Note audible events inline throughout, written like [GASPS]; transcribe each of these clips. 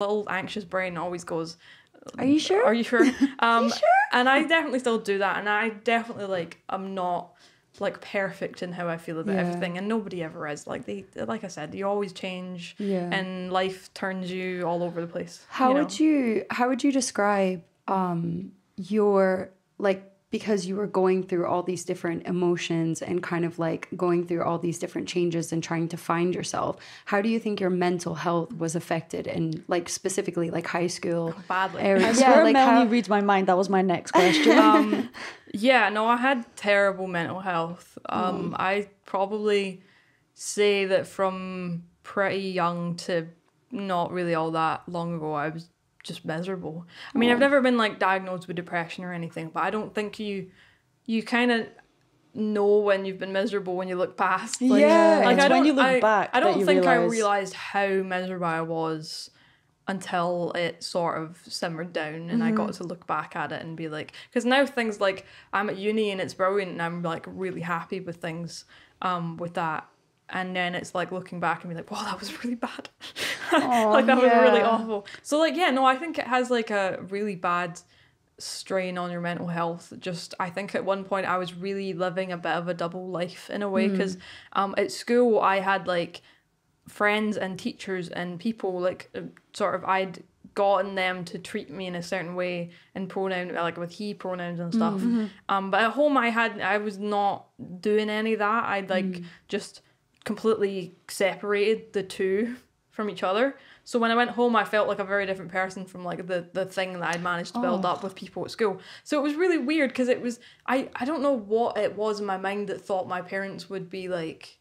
little anxious brain always goes, Are you sure? Are you sure? [LAUGHS] Um, And I definitely still do that, and I definitely like I'm not like perfect in how I feel about Yeah. everything, and nobody ever is. Like they, like I said, you always change, Yeah. and life turns you all over the place. How you know? would you how would you describe um your like because you were going through all these different emotions and kind of like going through all these different changes and trying to find yourself how do you think your mental health was affected and like specifically like high school badly? area I yeah swear like Melanie how, reads my mind. That was my next question. [LAUGHS] um, [LAUGHS] yeah, no, I had terrible mental health. Mm. Um, I probably say that from pretty young to not really all that long ago, I was just miserable. I mean, I've never been like diagnosed with depression or anything, but I don't think you, you kind of know when you've been miserable when you look past. Like, Yeah, like it's I when don't, you look I, back I don't think I realise- realized how miserable I was until it sort of simmered down and I Mm-hmm. got to look back at it and be like, because now things like I'm at uni and it's brilliant and I'm like really happy with things, um, with that. And then it's like looking back and be like, wow, that was really bad. [LAUGHS] like that was really awful. So like, yeah, no, I think it has like a really bad strain on your mental health. Just I think at one point I was really living a bit of a double life in a way because um, at school I had like friends and teachers and people like uh, sort of I'd gotten them to treat me in a certain way and pronoun like with he pronouns and stuff um but at home I had I was not doing any of that I'd like just completely separated the two from each other so when I went home I felt like a very different person from like the the thing that I'd managed to build up with people at school so it was really weird because it was I I don't know what it was in my mind that thought my parents would be like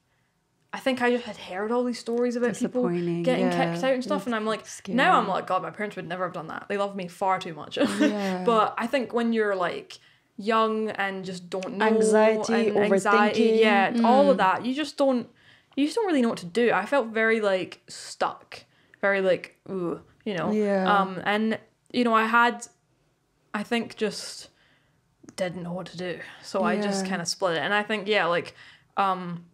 I think I just had heard all these stories about people getting yeah. kicked out and stuff, and I'm like, now I'm like, God, my parents would never have done that. They love me far too much. [LAUGHS] but I think when you're like young and just don't know Anxiety, anxiety, yeah, all of that, you just don't, you just don't really know what to do. I felt very like stuck, very like, ooh, you know, Yeah. um, and you know, I had, I think just didn't know what to do, so I just Yeah. kind of split it, and I think yeah, like, um.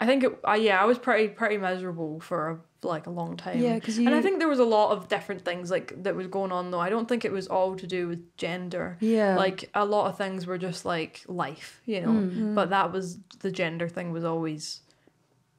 I think it, uh, yeah, I was pretty pretty miserable for a, like a long time. Yeah, 'cause and I you- think there was a lot of different things like that was going on though. I don't think it was all to do with gender. Yeah. like a lot of things were just like life, you know. Mm-hmm. But that was the gender thing was always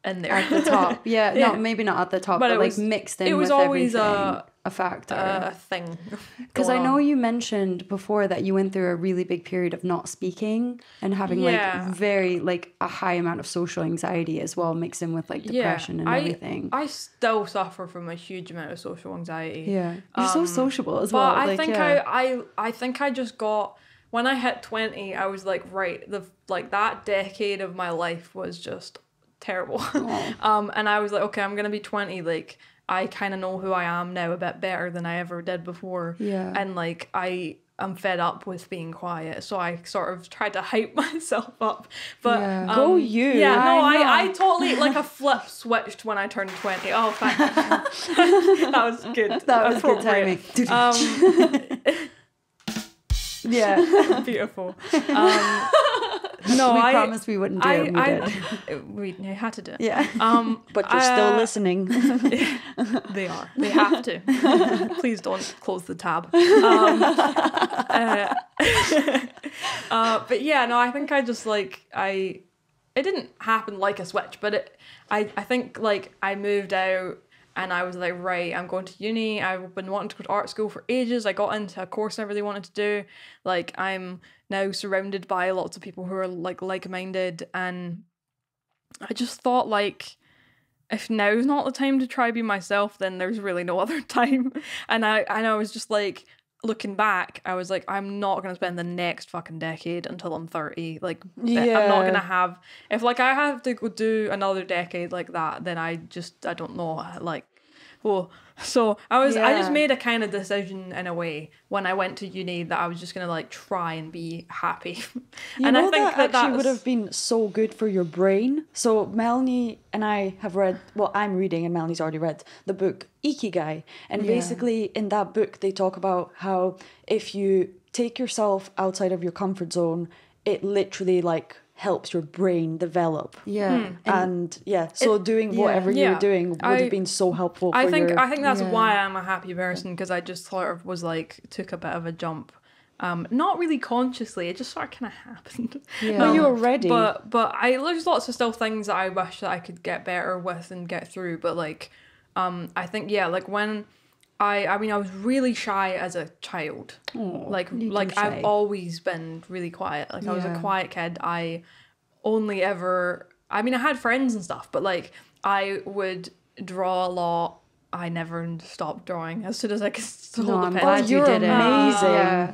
in there at the top [LAUGHS] yeah, Yeah. no maybe not at the top But but, like was- mixed in it was with always everything a- a factor a thing. [LAUGHS] Because I know you mentioned before that you went through a really big period of not speaking and having Yeah. like very like a high amount of social anxiety as well, mixed in with like depression and I, everything. I still suffer from a huge amount of social anxiety. yeah, you're so um, sociable as But well. I like, think yeah. I, I I think I just got when I hit twenty, I was like, right, the like that decade of my life was just terrible. [LAUGHS] um, and I was like, okay, I'm gonna be twenty. Like I kind of know who I am now a bit better than I ever did before. Yeah. And like I. I'm fed up with being quiet, so I sort of tried to [LAUGHS] hype myself up. But Yeah. um, Go you. Yeah, no, I. I, I totally like a [LAUGHS] flip switched when I turned twenty. Oh, thank that was good. that was good timing. Um, yeah, beautiful. Um, [LAUGHS] no, we I promised we wouldn't do I, it. We I, did. [LAUGHS] we we had to do it. Yeah. Um, [LAUGHS] but you're still uh, listening. They are. They have to. Please don't close the tab. Um, uh, uh, but yeah, no, I think I just like I. It didn't happen like a switch, but it. I I think like I moved out and I was like, right, I'm going to uni. I've been wanting to go to art school for ages. I got into a course I really wanted to do. Like I'm now surrounded by lots of people who are like like-minded and I just thought like if now's not the time to try be myself, then there's really no [LAUGHS] other time. And I and I was just like looking back, I was like, I'm not gonna spend the next fucking decade until I'm 30. Like I'm not gonna have if like I have to go do another decade like that, then I just I don't know like well so I was I just made a kind of decision in a way when I went to uni that I was just gonna like try and be happy. [LAUGHS] You and know I think that, that, actually would have been so good for your brain. So Melanie and I have read, well, I'm reading and Melanie's already read the book Ikigai, and Yeah. basically in that book they talk about how if you take yourself outside of your comfort zone, it literally like helps your brain develop. Yeah. Hmm. And, yeah, so doing whatever Yeah. you're doing would I- have been so helpful. I think your, I think that's Yeah. why I'm a happy person because I just sort of was like took a bit of a jump, um, not really consciously. It just sort of kind of happened. Yeah. [LAUGHS] But you Um, were ready. But but I there's lots of still things that I wish that I could get better with and get through. But like, um, I think yeah, like when I I mean I was really shy as a child. Aw, like like I've shy. always been really quiet. Like I was a quiet kid. I only ever I mean I had friends and stuff, but like I would draw a lot. I never stopped drawing as soon as I could [LAUGHS] hold No, a I'm pen. glad you you're did it. amazing. Yeah.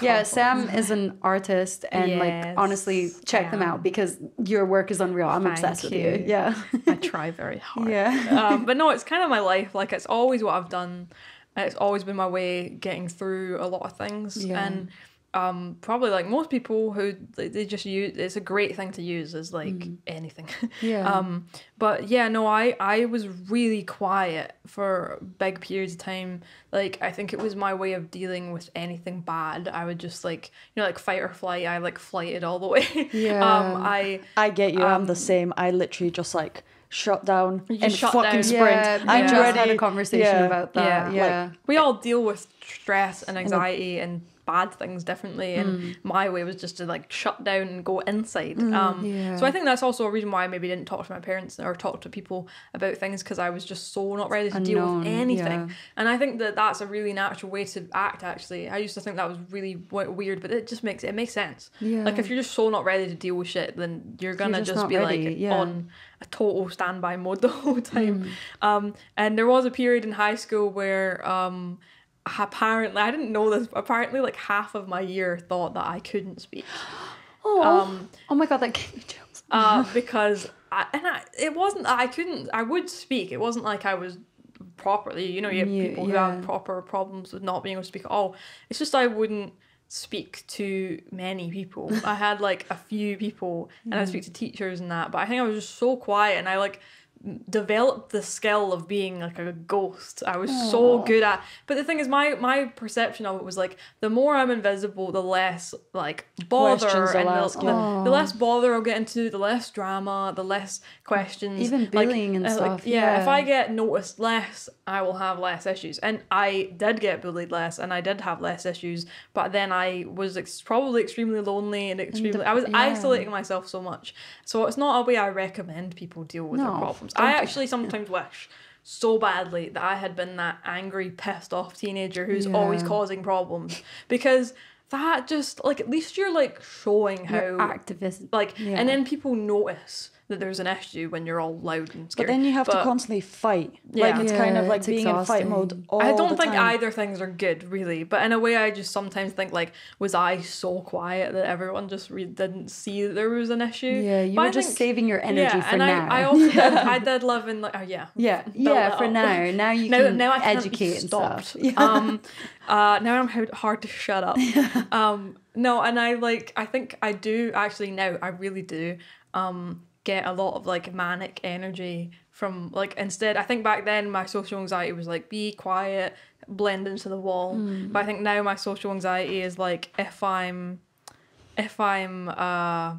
Yeah, Sam is an artist, and like honestly, check them out because your work is unreal. I'm Thank obsessed with you. you. Yeah, I try very hard. yeah. um, but no, it's kind of my life. Like it's always what I've done. It's always been my way getting through a lot of things, Yeah. and um, probably like most people who they, they just use. It's a great thing to use as like anything. [LAUGHS] Yeah. um, but yeah, no, I I was really quiet for big periods of time. Like I think it was my way of dealing with anything bad. I would just like you know like fight or flight. I like flighted all the way. [LAUGHS] Yeah. um, I I get you. I'm Um, the same. I literally just like shut down You and shut fucking down. sprint. Yeah, I'm just ready. had a conversation Yeah. about that. Yeah, Yeah, like, we all deal with stress and anxiety and bad things differently and my way was just to like shut down and go inside um Yeah. so i think that's also a reason why i maybe didn't talk to my parents or talk to people about things because i was just so not ready to deal with anything yeah. and i think that that's a really natural way to act actually i used to think that was really w- weird but it just makes it makes sense Yeah. like if you're just so not ready to deal with shit then you're gonna just just, be ready, like yeah. on a total standby mode [LAUGHS] the whole time. Mm. Um, and there was a period in high school where um, apparently I didn't know this. But apparently, like half of my year thought that I couldn't speak. [GASPS] Oh, Um, oh my god, that gave me chills. uh, [LAUGHS] because I, and I, it wasn't I couldn't I would speak. It wasn't like I was properly. You know, you have Yeah, people who yeah. have proper problems with not being able to speak at all. It's just I wouldn't speak to many people. [LAUGHS] I had like a few people, and I speak to teachers and that. But I think I was just so quiet, and I like developed the skill of being like a ghost. I was so good at. But the thing is, my my perception of it was like the more I'm invisible, the less like bother Questions and the, the, the less bother I'll get into, the less drama, the less questions. Even Like, bullying and uh, like, stuff, yeah, if. I get noticed less, I will have less issues. And I did get bullied less, and I did have less issues. But then I was ex- probably extremely lonely and extremely. I was yeah. isolating myself so much. So it's not a way I recommend people deal with their problems. Don't I actually sometimes wish so badly that I had been that angry, pissed off teenager who's always causing problems because that just like at least you're like showing how You're activist. like Yeah. and then people notice that there's an issue when you're all loud and scared. But then you have to constantly fight. Like Yeah. it's kind of like it's being in fight mode all the time. I don't the think time. either things are good, really. But in a way, I just sometimes think like, was I so quiet that everyone just re- didn't see that there was an issue? Yeah, you But were I just think- saving your energy yeah, for and now. I, I also [LAUGHS] did, I did live in like, oh yeah, yeah, yeah, for up. now. Now you now, [LAUGHS] can now I educate be and stopped. stuff. [LAUGHS] Yeah. Um, uh, now I'm hard, hard to shut up. um, no, and I like, I think I do actually now, I really do, um, get a lot of like manic energy from like instead. I think back then my social anxiety was like be quiet, blend into the wall. Hmm. But I think now my social anxiety is like if I'm, if I'm uh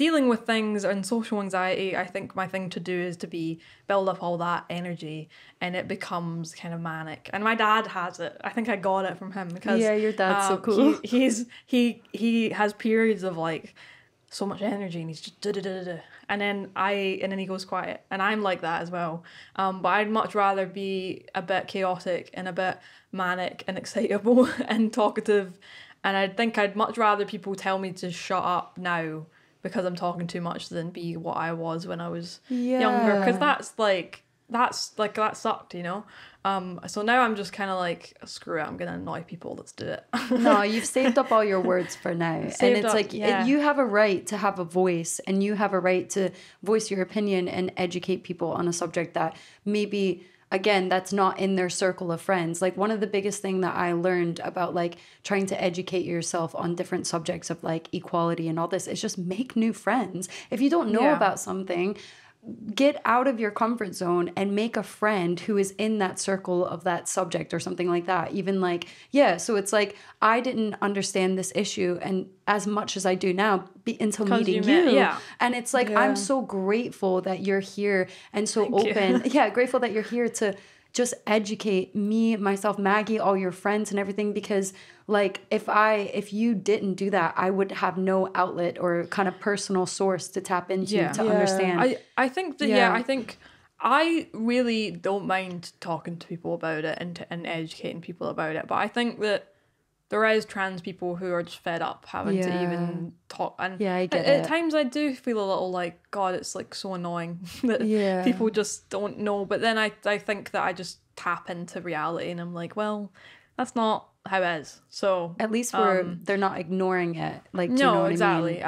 dealing with things and social anxiety, I think my thing to do is to be build up all that energy and it becomes kind of manic. And my dad has it. I think I got it from him because Yeah, your dad's so um, cool. He, [LAUGHS] he's he he has periods of like so much energy and he's just da da da da. And then I and then he goes quiet. And I'm like that as well. Um, but I'd much rather be a bit chaotic and a bit manic and [LAUGHS] excitable and talkative. And I think I'd much rather people tell me to shut up now because I'm talking too much than be what I was when I was younger. Because that's like that's like that sucked, you know. Um, so now I'm just kind of like screw it. I'm gonna annoy people. Let's do it. [LAUGHS] no, you've [LAUGHS] saved up all your words for now. and it's up, like it- you have a right to have a voice and you have a right to voice your opinion and educate people on a subject that maybe again that's not in their circle of friends. Like one of the biggest thing that I learned about like trying to educate yourself on different subjects of like equality and all this is just make new friends. If you don't know Yeah. about something, get out of your comfort zone and make a friend who is in that circle of that subject or something like that even like yeah so it's like i didn't understand this issue and as much as i do now be, until you meeting you, met- yeah. and it's like Yeah. i'm so grateful that you're here and so Thank you. open [LAUGHS] yeah grateful that you're here to just educate me myself maggie all your friends and everything because like if i if you didn't do that i would have no outlet or kind of personal source to tap into Yeah. to Yeah. understand I, I think that yeah. Yeah. I think I really don't mind talking to people about it and and educating people about it. But I think that there is trans people who are just fed up having to even talk and Yeah, I get at, at times I do feel a little like God it's like so annoying [LAUGHS] that Yeah. people just don't know but then I, I think that I just tap into reality and I'm like well that's not how it is so At least we're Um, they're not ignoring it. Like, do you know no what I mean? exactly